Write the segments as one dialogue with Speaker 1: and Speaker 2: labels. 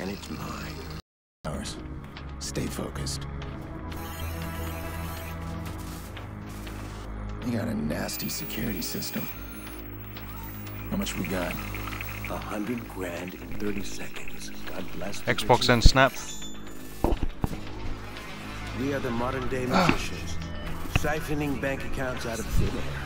Speaker 1: and it's mine. Ours. Stay focused. You got a nasty security system. How much we got?
Speaker 2: A hundred grand in 30 seconds. God bless the
Speaker 3: Xbox and Snap.
Speaker 2: We are the modern day ah. magicians, siphoning bank accounts out of thin air.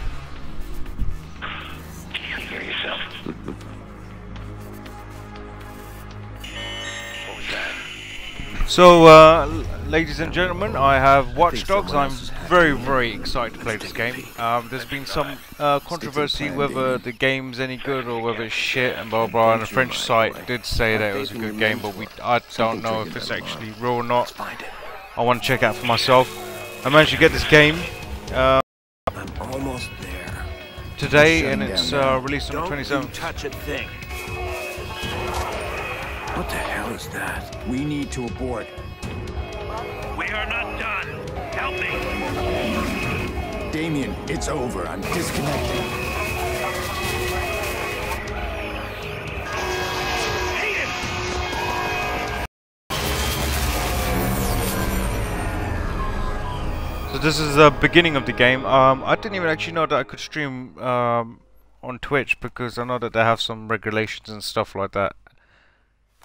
Speaker 3: So, uh, ladies and gentlemen, I have Watch Dogs. I'm
Speaker 2: else is hacking
Speaker 3: very, very excited to play this game. Um, there's been some uh, controversy whether the game's any good or whether it's shit and blah blah. And
Speaker 1: a
Speaker 3: French site did say that it was a good game, but we I don't know if it's actually real or not. I want to check out for myself. I managed to get this game uh,
Speaker 2: I'm almost there.
Speaker 3: today, and it's uh, released on the
Speaker 2: Don't you
Speaker 3: 27th.
Speaker 2: Touch a thing. What the hell is that?
Speaker 1: We need to abort.
Speaker 4: We are not done. Help me.
Speaker 1: Damien, it's over. I'm disconnecting.
Speaker 3: So this is the beginning of the game. Um, I didn't even actually know that I could stream um, on Twitch because I know that they have some regulations and stuff like that.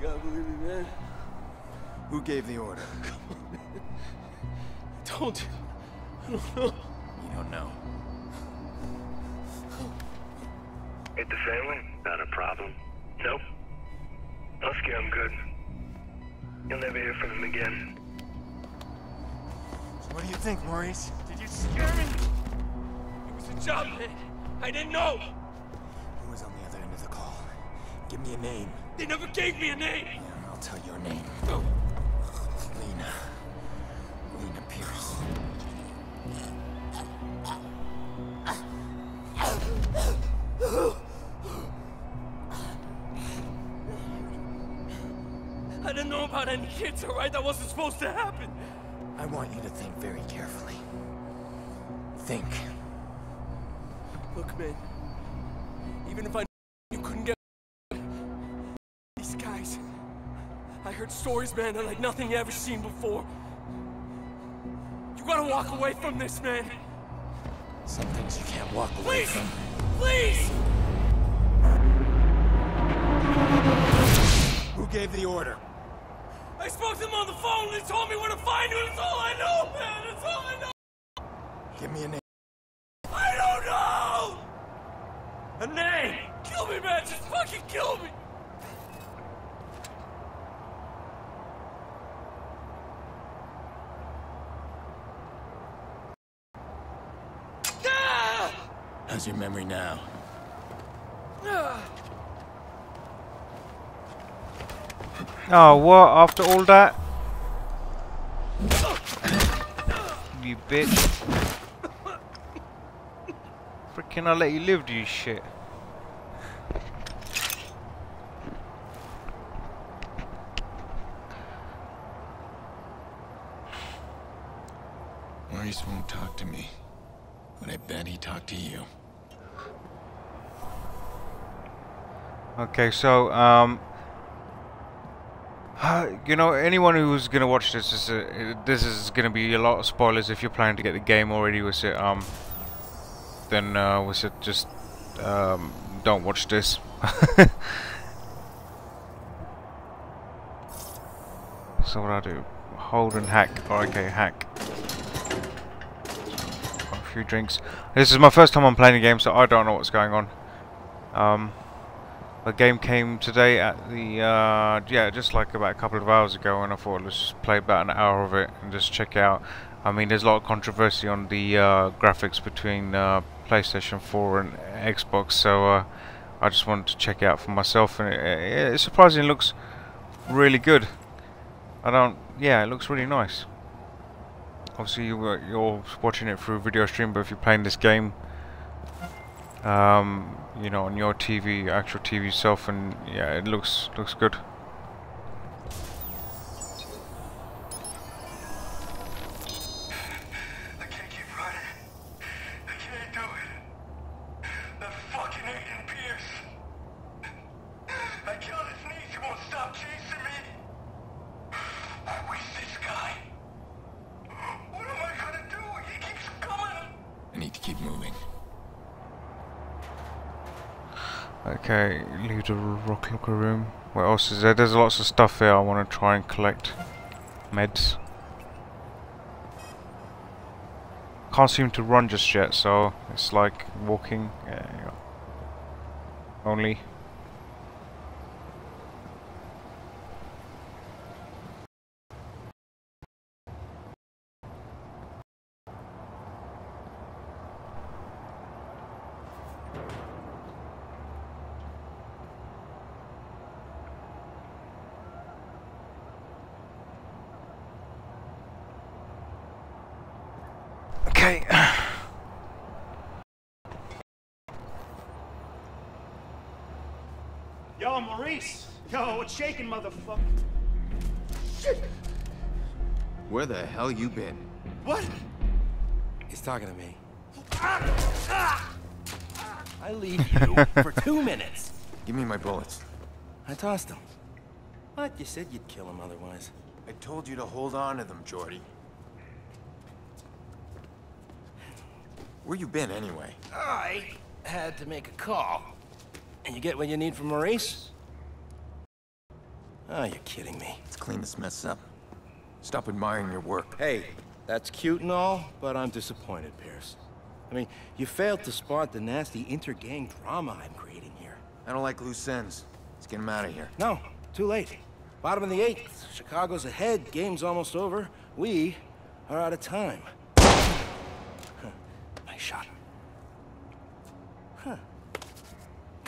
Speaker 2: Gotta believe me, man.
Speaker 1: Who gave the order?
Speaker 2: Don't. I told you. I don't know.
Speaker 1: You don't know.
Speaker 4: Hit the family?
Speaker 5: Not a problem?
Speaker 4: Nope. I'll scare him good. You'll never hear from him again.
Speaker 6: What do you think, Maurice? Did you scare me? It was a job, man. I didn't know.
Speaker 1: Who was on the other end of the call? Give me a name.
Speaker 6: They never gave me a name.
Speaker 1: Yeah, I'll tell your name.
Speaker 6: Oh,
Speaker 1: Lena. Lena Pearce.
Speaker 6: I didn't know about any kids, all right? That wasn't supposed to happen.
Speaker 1: I want you to think very carefully. Think.
Speaker 6: Look, man. Even if I stories, man, they're like nothing you ever seen before. You gotta walk away from this, man.
Speaker 1: Some things you can't walk away
Speaker 6: Please,
Speaker 1: from.
Speaker 6: please.
Speaker 1: Who gave the order?
Speaker 6: I spoke to them on the phone. and They told me where to find you. That's all I know, man. That's all I know.
Speaker 1: Give me a name.
Speaker 6: I don't know. A name. Kill me, man. Just fucking kill me. Ah!
Speaker 1: Your memory now?
Speaker 3: Oh, what? After all that? You bitch. Freaking I let you live, do you shit?
Speaker 1: Maurice won't talk to me. But I bet he talked to you.
Speaker 3: Okay, so um, you know, anyone who's gonna watch this is a, this is gonna be a lot of spoilers if you're planning to get the game already. Was it um, then uh, was it just um, don't watch this. so what I do? Hold and hack. Oh, okay, hack. A few drinks. This is my first time I'm playing the game, so I don't know what's going on. Um, the game came today at the uh, yeah, just like about a couple of hours ago, and I thought let's play about an hour of it and just check out. I mean, there's a lot of controversy on the uh, graphics between uh, PlayStation 4 and Xbox, so uh, I just wanted to check it out for myself, and it, it surprisingly looks really good. I don't, yeah, it looks really nice. Obviously, you, you're watching it through video stream, but if you're playing this game, um, you know, on your TV, actual TV itself, and yeah, it looks looks good. Else is there? There's lots of stuff here I want to try and collect. Meds. Can't seem to run just yet, so it's like walking uh, only. Okay.
Speaker 7: Yo, Maurice! Yo, what's shaking, motherfucker?
Speaker 8: Where the hell you been?
Speaker 7: What?
Speaker 2: He's talking to me. I leave you for two minutes.
Speaker 8: Give me my bullets.
Speaker 2: I tossed them. What? You said you'd kill him otherwise.
Speaker 8: I told you to hold on to them, Jordi. Where you been, anyway?
Speaker 2: I had to make a call. And you get what you need from Maurice? Oh, you're kidding me.
Speaker 8: Let's clean this mess up. Stop admiring your work.
Speaker 2: Hey, that's cute and all, but I'm disappointed, Pearce. I mean, you failed to spot the nasty inter-gang drama I'm creating here.
Speaker 8: I don't like loose ends. Let's get him out of here.
Speaker 2: No, too late. Bottom of the eighth. Chicago's ahead. Game's almost over. We are out of time. Huh. Nice shot. Huh.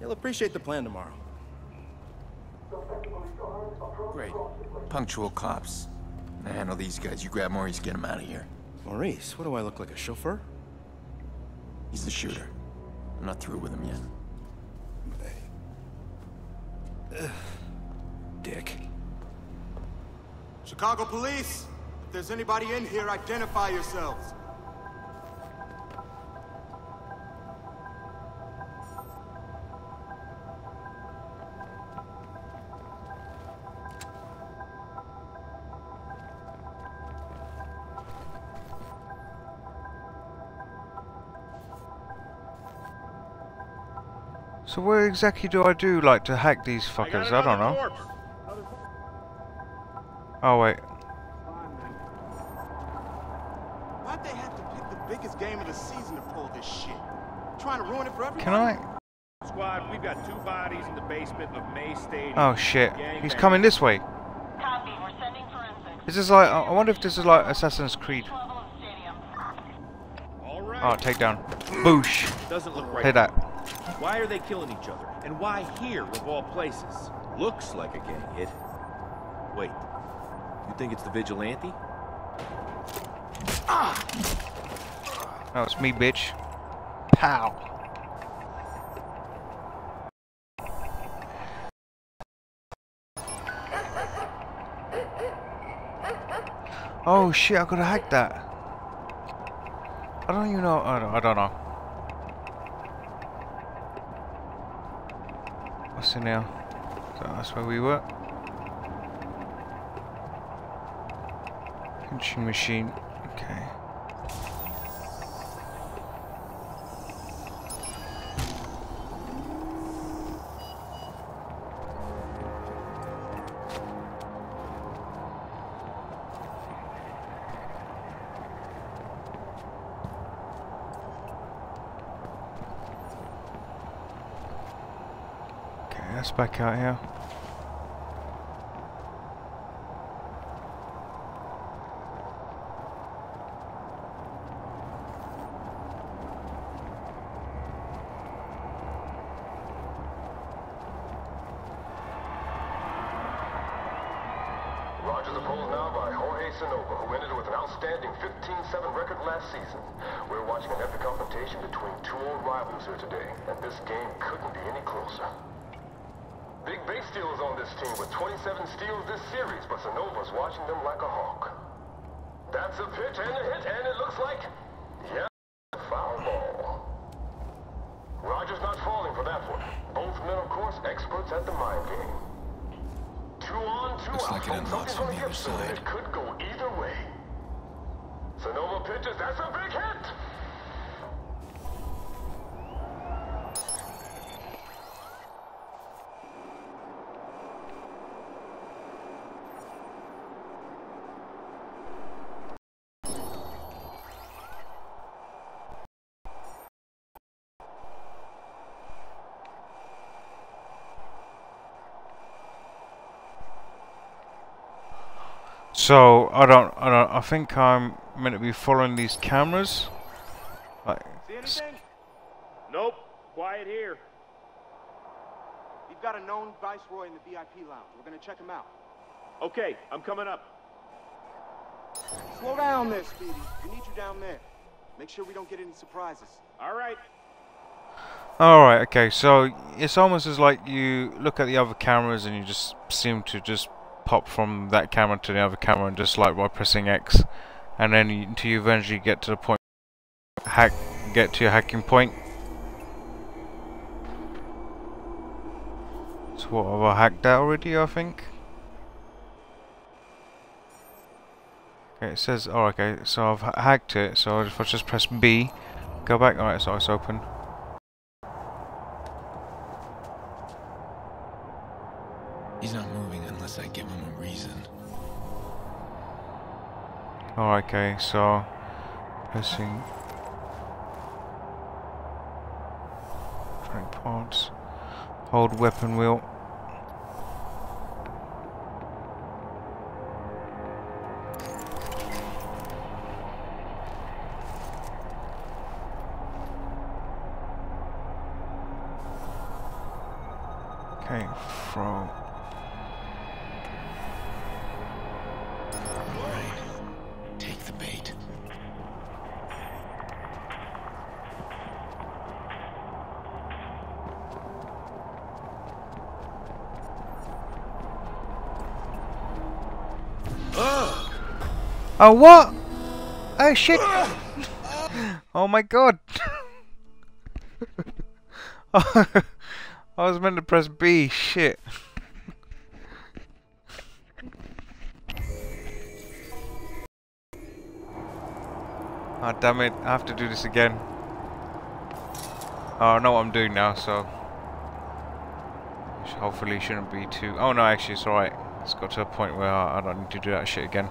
Speaker 2: You'll appreciate the plan tomorrow.
Speaker 8: Great. Punctual cops. I handle these guys. You grab Maurice, get him out of here.
Speaker 2: Maurice, what do I look like, a chauffeur?
Speaker 8: He's the shooter. I'm not through with him yet.
Speaker 2: Dick.
Speaker 9: Chicago police, if there's anybody in here, identify yourselves.
Speaker 3: So what exactly do I do, like, to hack these fuckers? I, don't know. Oh, wait.
Speaker 9: Why'd they have to pick the biggest game of the season to pull this shit? Trying to ruin it for everybody?
Speaker 3: Can I?
Speaker 7: Squad, we've got two bodies in the basement of May Stadium.
Speaker 3: Oh, shit. He's coming this way.
Speaker 10: Copy. We're sending forensics.
Speaker 3: This is like, I wonder if this is like Assassin's Creed.
Speaker 10: Level.
Speaker 7: All right.
Speaker 3: Oh, take down. Boosh.
Speaker 7: Doesn't look right.
Speaker 3: Hit that.
Speaker 7: Why are they killing each other? And why here, of all places? Looks like a gang hit. Wait, you think it's the vigilante? Ah!
Speaker 3: No, it's me, bitch. Pow. Oh shit, I could have hacked that. I don't even know. I don't, I don't know. In here? So that's where we were. Pinching machine. That's back out here.
Speaker 10: Roger the pole now by Jorge Sonova, who ended with an outstanding 15-7 record last season. We're watching an epic confrontation between two old rivals here today, and this game couldn't be any closer. Big Base Steel is on this team with 27 steals this series, but Sonova's watching them like a hawk. That's a pitch and a hit, and it looks like... Yeah, foul ball. Roger's not falling for that one. Both men, of course, experts at the mind game. Two on, two
Speaker 1: Looks
Speaker 10: out.
Speaker 1: like it unlocks
Speaker 10: Something's
Speaker 1: on
Speaker 10: gonna
Speaker 1: the
Speaker 10: give
Speaker 1: other
Speaker 10: soon.
Speaker 1: side.
Speaker 10: It could go either way. Sonova pitches. That's a big hit.
Speaker 3: So I don't, I don't, I think I'm meant to be following these cameras. Like,
Speaker 7: See anything? Nope. Quiet here.
Speaker 9: We've got a known viceroy in the VIP lounge. We're gonna check him out.
Speaker 7: Okay, I'm coming up.
Speaker 9: Slow down there, Speedy. We need you down there. Make sure we don't get any surprises.
Speaker 7: All right.
Speaker 3: Alright, okay, so it's almost as like you look at the other cameras and you just seem to just pop from that camera to the other camera and just like by pressing X and then until you eventually get to the point hack get to your hacking point. So what have I hacked that already I think? Okay, it says oh okay, so I've ha- hacked it, so if I just press B, go back, alright, so it's open.
Speaker 1: He's not moving unless I give him a reason.
Speaker 3: Oh, okay, so pressing track parts, hold weapon wheel. Okay, throw. Oh, what? Oh, shit! oh my god! I was meant to press B, shit. Ah, damn it, I have to do this again. Oh, I know what I'm doing now, so... Hopefully shouldn't be too... Oh no, actually it's alright. It's got to a point where I don't need to do that shit again.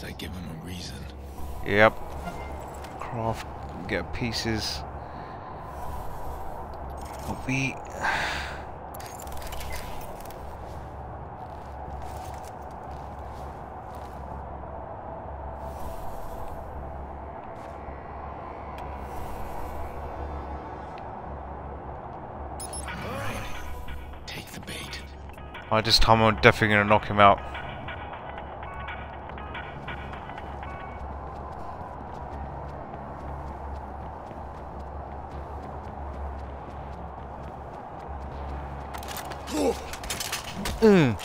Speaker 1: Unless I give him a reason.
Speaker 3: Yep. Craft, get pieces. But we... I just time I'm definitely gonna knock him out. Mm.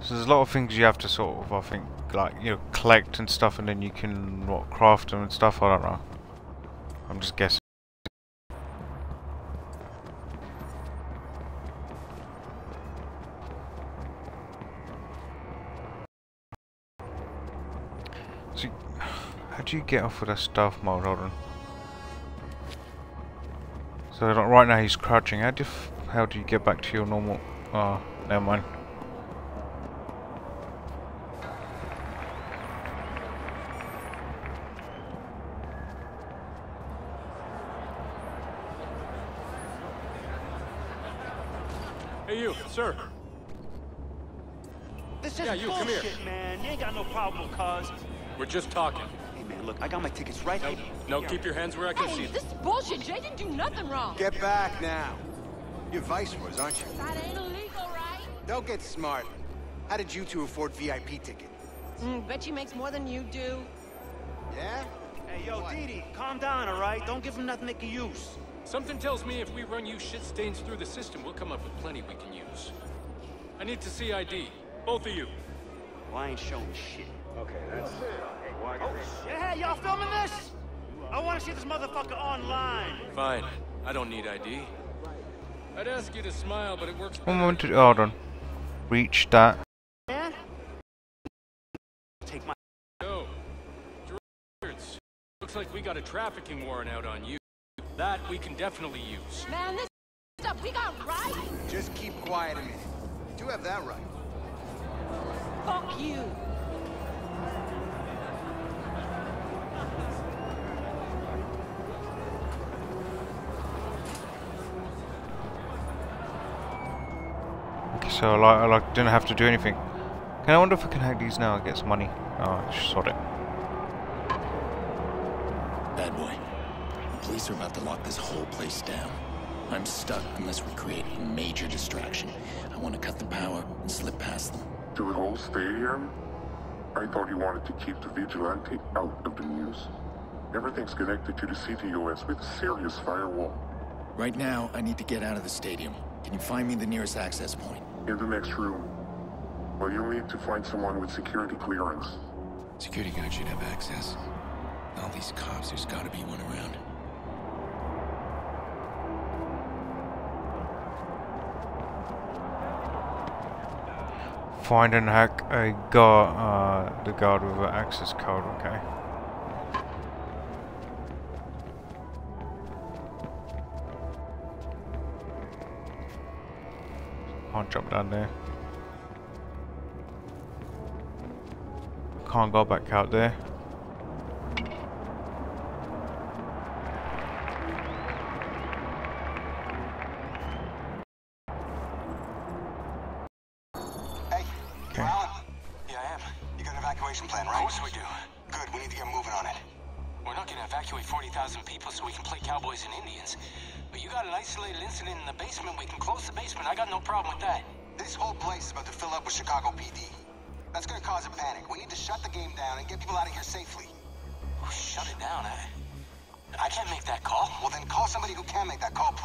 Speaker 3: So there's a lot of things you have to sort of, I think, like, you know, collect and stuff, and then you can, what, craft them and stuff, I don't know. I'm just guessing. Do you get off with a stealth mode? Hold on. So like, right now he's crouching. How do you, f- how do you get back to your normal? Oh, never mind.
Speaker 11: Hey, you, sir.
Speaker 9: This is
Speaker 11: Yeah, you, come here.
Speaker 9: bullshit, man. You ain't got no problem, cuz.
Speaker 11: We're just talking.
Speaker 9: Hey, man, look, I got my tickets right here.
Speaker 11: No, keep your hands where I can see
Speaker 12: Hey,
Speaker 11: them.
Speaker 12: this is bullshit. Jay didn't do nothing wrong.
Speaker 13: Get back now. You're viceroys, aren't you?
Speaker 12: That ain't illegal, right?
Speaker 13: Don't get smart. How did you two afford VIP ticket?
Speaker 12: Mm, bet you makes more than you do.
Speaker 13: Yeah?
Speaker 9: Hey, yo, Didi, calm down, all right? Don't give him nothing they can use.
Speaker 11: Something tells me if we run you shit stains through the system, we'll come up with plenty we can use. I need to see ID. Both of you.
Speaker 9: Well, I ain't showing shit. Okay, that's... Oh, yeah, y'all filming this? I want to see this motherfucker online.
Speaker 11: Fine. I don't need ID. I'd ask you to smile, but it works
Speaker 3: One moment to, hold on. Reach that.
Speaker 9: Man? Take my...
Speaker 11: Go. Records. Looks like we got a trafficking warrant out on you. That we can definitely use.
Speaker 12: Man, this stuff we got right.
Speaker 13: Just keep quiet a minute. You do have that right.
Speaker 12: Fuck you.
Speaker 3: So I like, I like didn't have to do anything. Can I wonder if I can hack these now and get some money? Oh, sod it.
Speaker 1: Bad boy. The police are about to lock this whole place down. I'm stuck unless we create a major distraction. I want to cut the power and slip past them.
Speaker 14: To the whole stadium? I thought you wanted to keep the vigilante out of the news. Everything's connected to the CTOS with a serious firewall.
Speaker 1: Right now, I need to get out of the stadium. Can you find me the nearest access point?
Speaker 14: In the next room. Well, you'll need to find someone with security clearance.
Speaker 1: Security guard should have access. All these cops, there's gotta be one around.
Speaker 3: Find and hack a guard, uh, the guard with an access code, okay. Can't jump down there. Can't go back out there.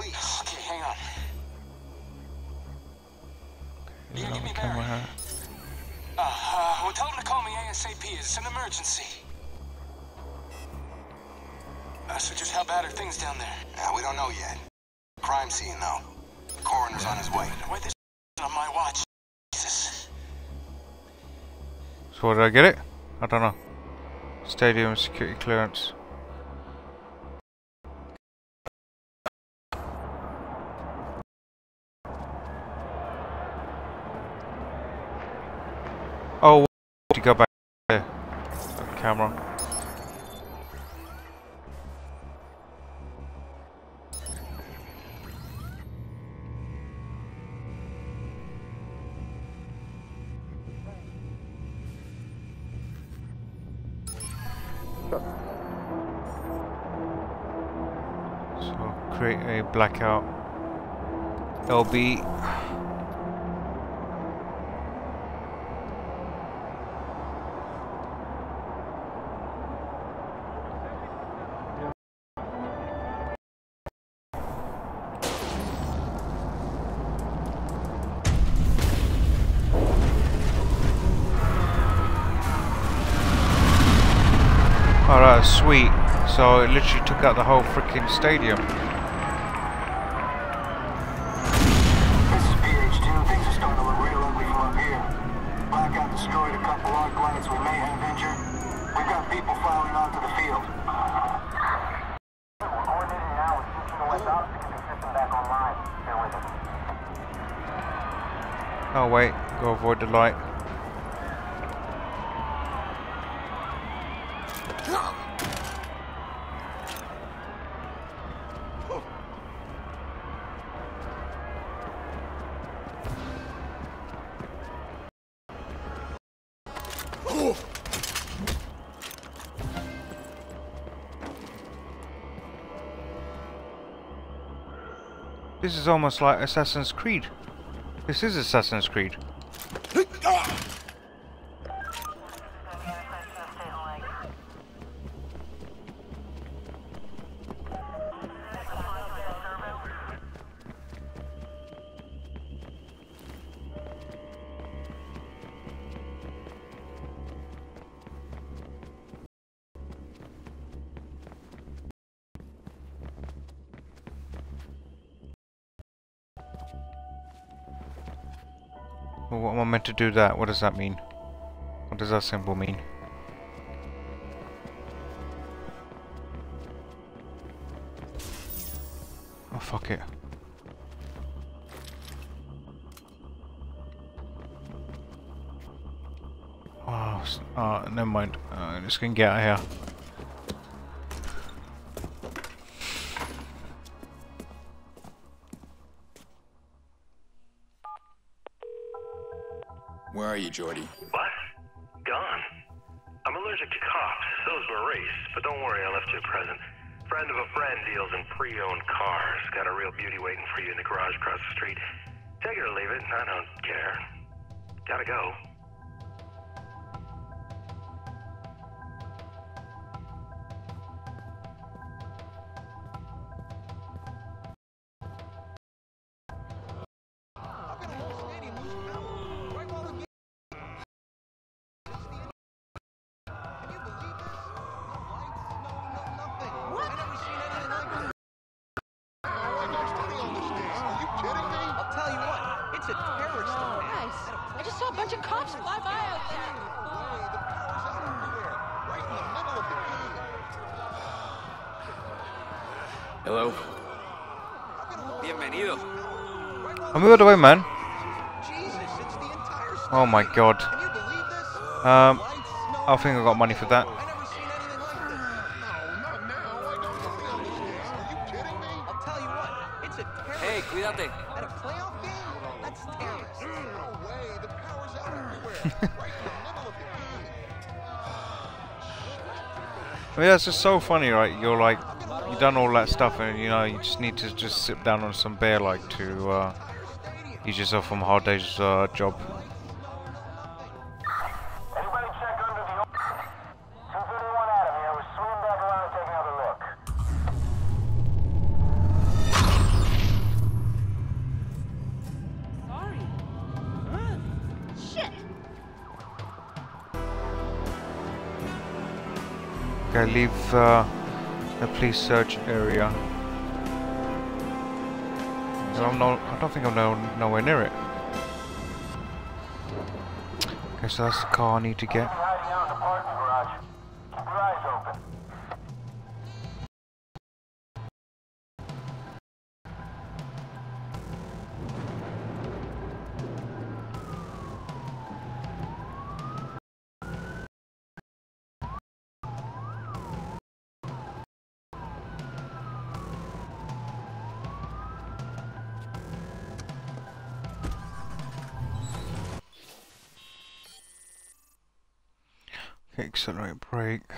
Speaker 13: Please.
Speaker 15: Okay, hang on. Yeah,
Speaker 3: Another
Speaker 15: give me
Speaker 3: camera
Speaker 15: Barry.
Speaker 3: hack.
Speaker 15: Uh, uh, well, tell him to call me ASAP. It's an emergency. Uh, so just how bad are things down there?
Speaker 13: Yeah, we don't know yet. Crime scene, though. The coroner's on his way.
Speaker 15: Why this on my watch? Jesus.
Speaker 3: So what, did I get it? I don't know. Stadium security clearance. to go back to camera. So create a blackout. LB Oh, that was sweet. So it literally took out the whole freaking stadium.
Speaker 16: This is PH2. Things are starting
Speaker 3: is almost like Assassin's Creed. This is Assassin's Creed. Well, what am I meant to do that? What does that mean? What does that symbol mean? Oh, fuck it. Oh, uh, never mind. Uh, I'm just gonna get out of here.
Speaker 1: Are you, Jordi?
Speaker 17: What? Gone. I'm allergic to cops. So's Maurice. But don't worry, I left you a present. Friend of a friend deals in pre-owned cars. Got a real beauty waiting for you in the garage across the street. Take it or leave it. I don't care. Gotta go.
Speaker 8: Hello?
Speaker 6: Bienvenido.
Speaker 3: I'm moved away, man. Oh my god. Um, I think I got money for that.
Speaker 6: Hey, cuídate.
Speaker 9: At a playoff game? That's terrorist. No way, the power's out everywhere.
Speaker 3: I mean, that's just so funny, right? You're like, you done all that stuff, and you know, you just need to just sit down on some beer, like to uh, ease yourself from a hard day's uh, job.
Speaker 16: Anybody check under the... Since anyone out of here, we're swinging back around and taking another look.
Speaker 12: Sorry. Shit.
Speaker 3: Okay, leave uh, the police search area. No, I'm I don't think I'm no, nowhere near it. Okay, so that's the car I need to get. Accelerate brake.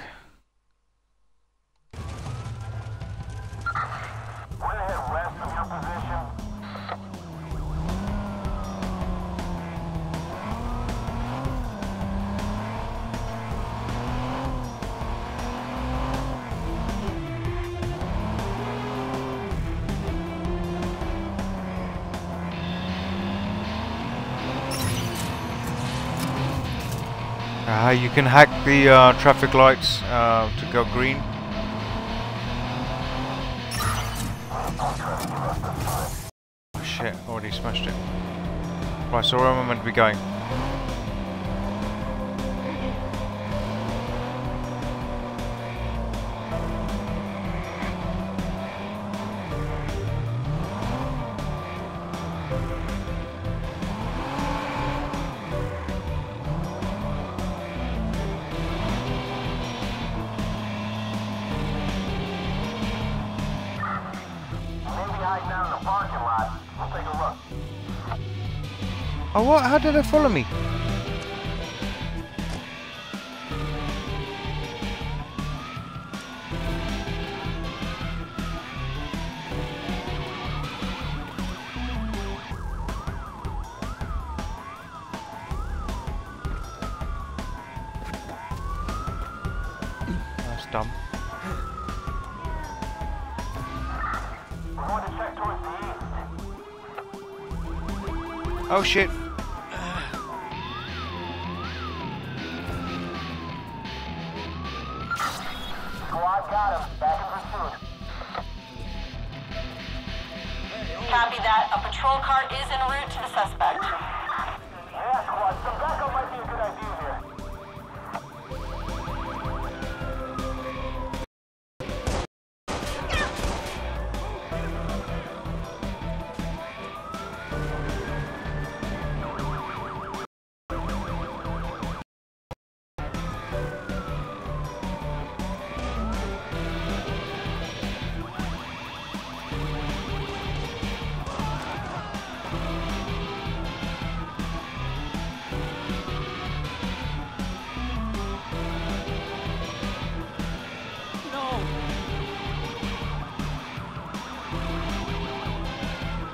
Speaker 3: Can hack the uh, traffic lights uh, to go green. Oh, shit, already smashed it. Right, so where am I meant to be going? Oh, what? How did they follow me? Shit.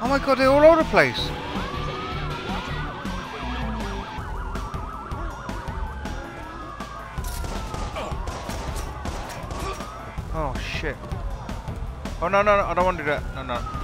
Speaker 3: Oh my god, they're all over the place. Oh shit. Oh no, no, no, I don't want to do that. No, no.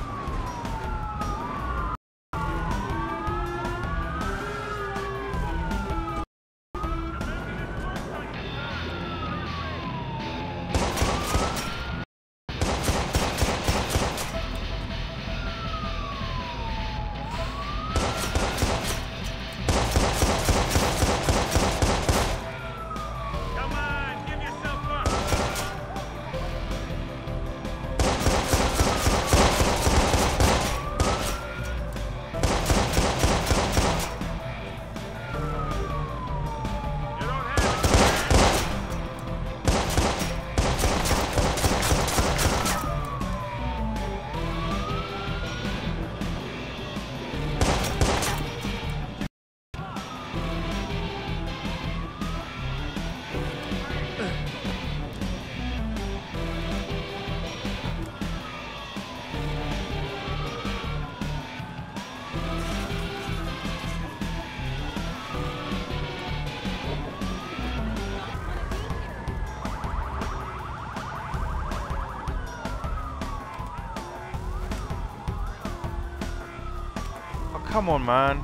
Speaker 3: Come on, man.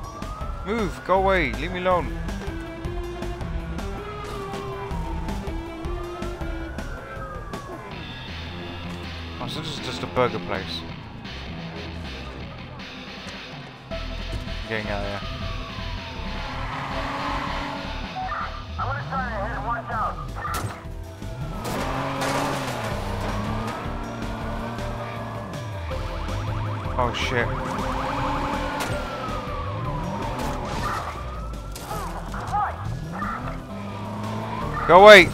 Speaker 3: Move, go away, leave me alone. Oh, so this is just a burger place. Getting out of here. Go away!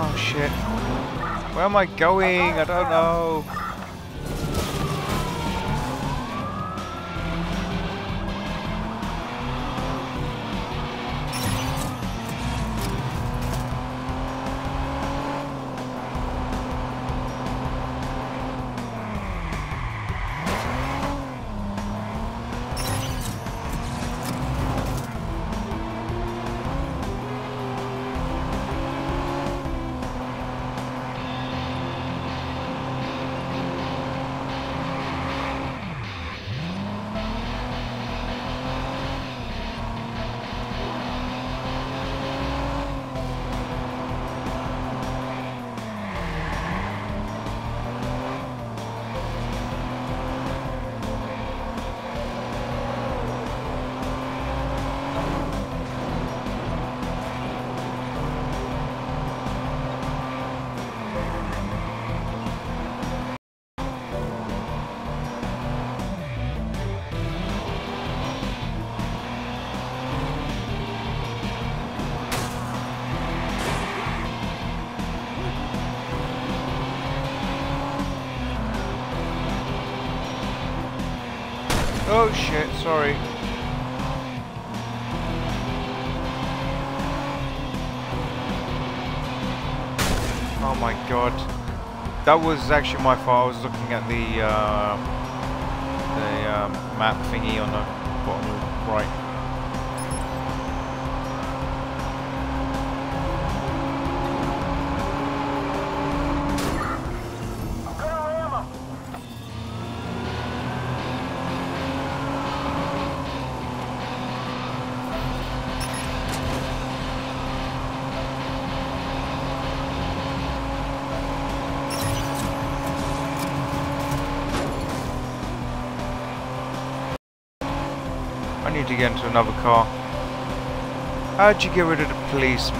Speaker 3: Oh shit. Where am I going? I don't know. Oh shit, sorry. Oh my god. That was actually my fault. I was looking at the uh, the um, map thingy on the bottom right. Get into another car. How'd you get rid of the police,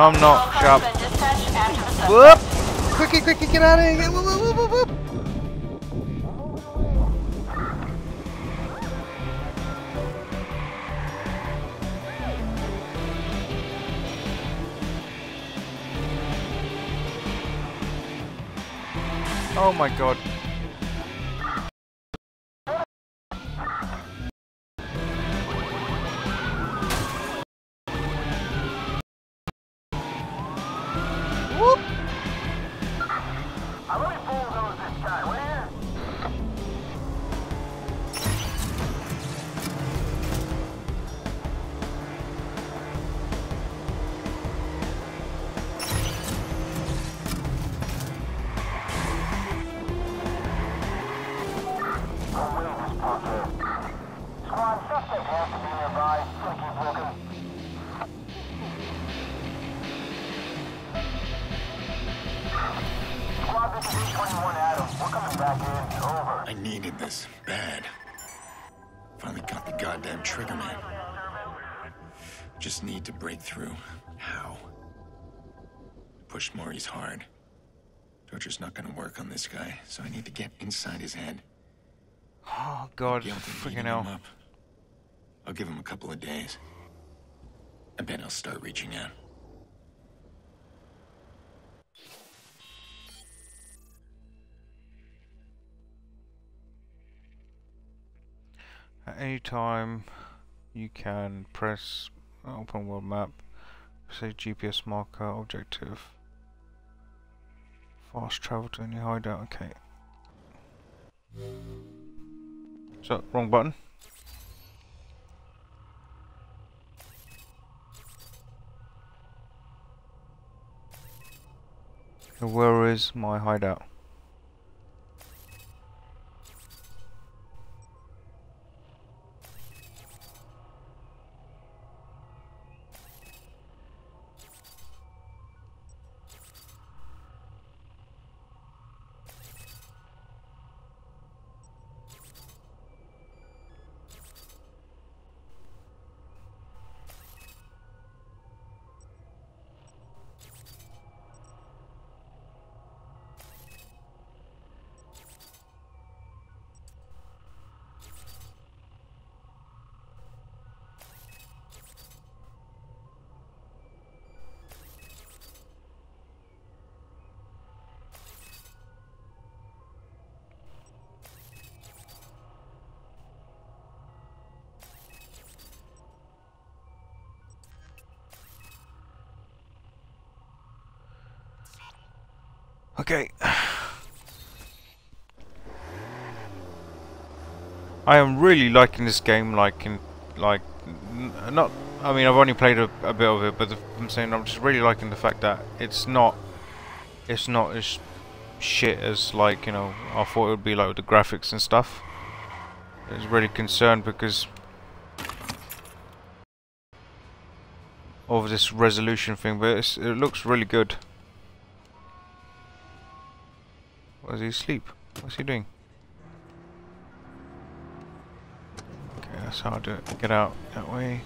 Speaker 3: No, I'm not. Shut up. Whoop! Quickly, quickly, get out of here! Whoop, whoop, whoop, whoop. Oh my god.
Speaker 1: I needed this bad. Finally got the goddamn trigger man. Just need to break through. How? Push Maurice hard. Torture's not gonna work on this guy, so I need to get inside his head.
Speaker 3: Oh god,
Speaker 1: Be able to
Speaker 3: freaking hell.
Speaker 1: him up. I'll give him a couple of days. I bet he'll start reaching out.
Speaker 3: At any time, you can press open world map, say GPS marker, objective, fast travel to any hideout. Okay. So wrong button. Where is my hideout? Okay. I am really liking this game, like, in, like, not, I mean, I've only played a, a bit of it, but the, I'm saying I'm just really liking the fact that it's not, it's not as shit as, like, you know, I thought it would be, like, with the graphics and stuff. I was really concerned because of this resolution thing, but it looks really good. What is he asleep? What's he doing? Okay, that's how it. Get out that way.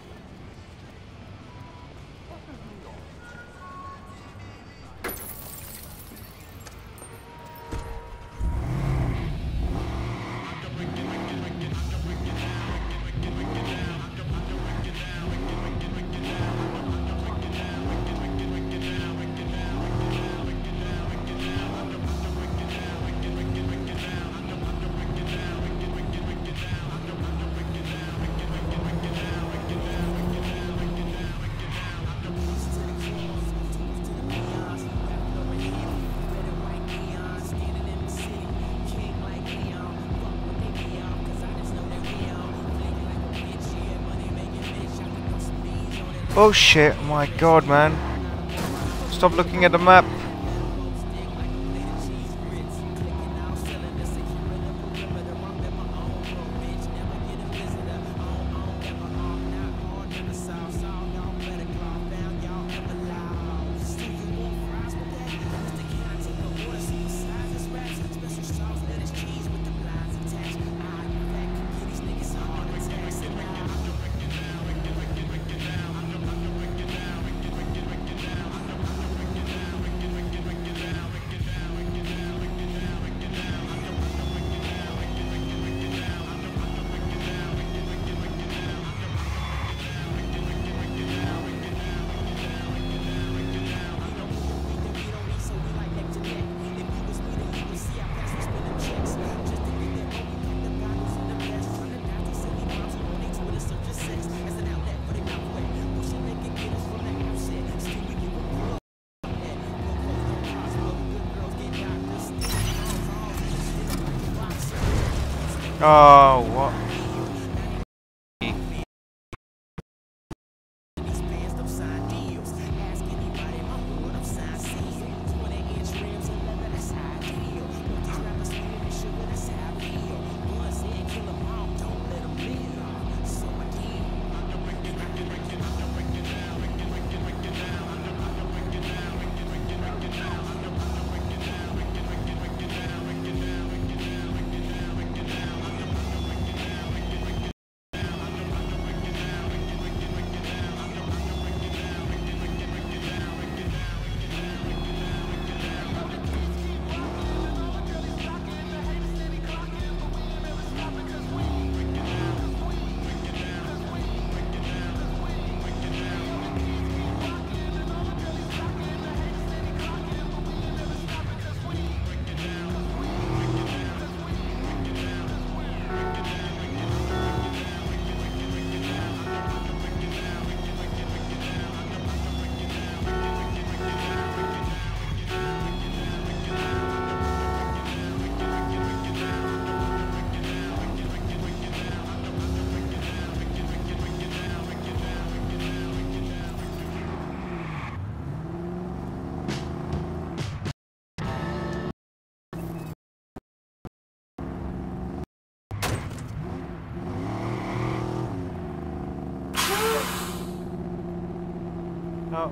Speaker 3: Oh shit, oh, my god man. Stop looking at the map. Oh,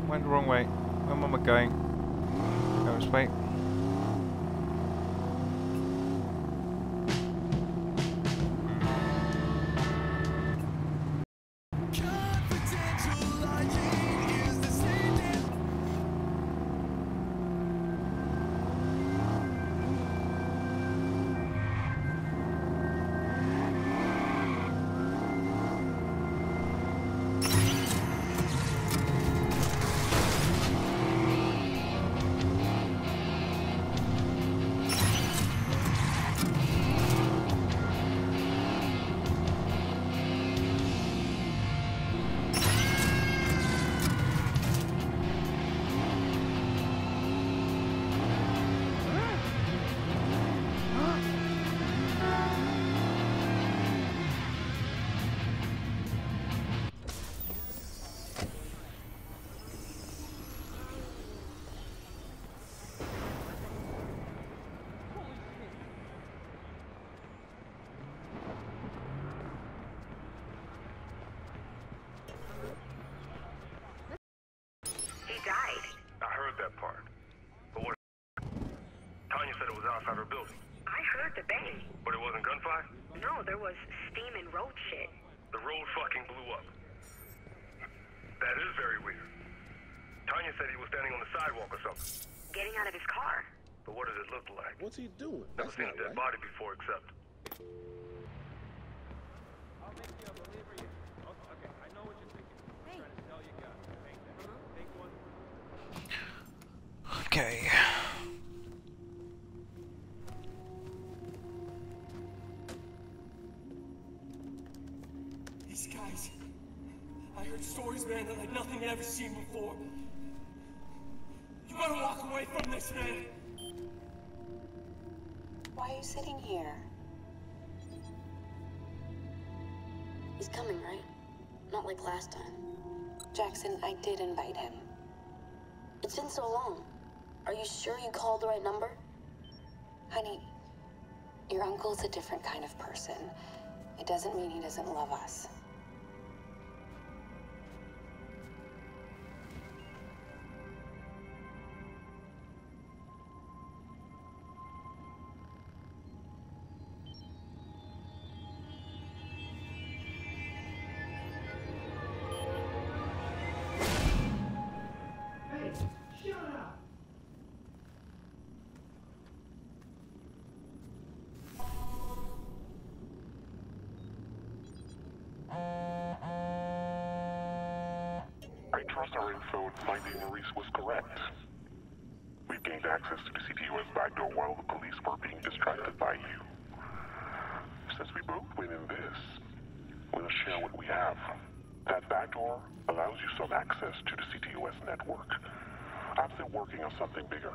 Speaker 3: Went the wrong way. Where am I going?
Speaker 18: There was steam and road shit.
Speaker 17: The road fucking blew up. That is very weird. Tanya said he was standing on the sidewalk or something.
Speaker 18: Getting out of his car.
Speaker 17: But what does it look like?
Speaker 19: What's he doing?
Speaker 17: Never
Speaker 19: That's
Speaker 17: seen
Speaker 19: not
Speaker 17: a dead
Speaker 19: right.
Speaker 17: body before except.
Speaker 6: These guys. I heard stories, man, that like nothing I've ever seen before. You gotta walk away from this, man.
Speaker 20: Why are you sitting here? He's coming, right? Not like last time. Jackson, I did invite him. It's been so long. Are you sure you called the right number? Honey, your uncle's a different kind of person. It doesn't mean he doesn't love us.
Speaker 14: Access to the CTOS network. I'm still working on something bigger.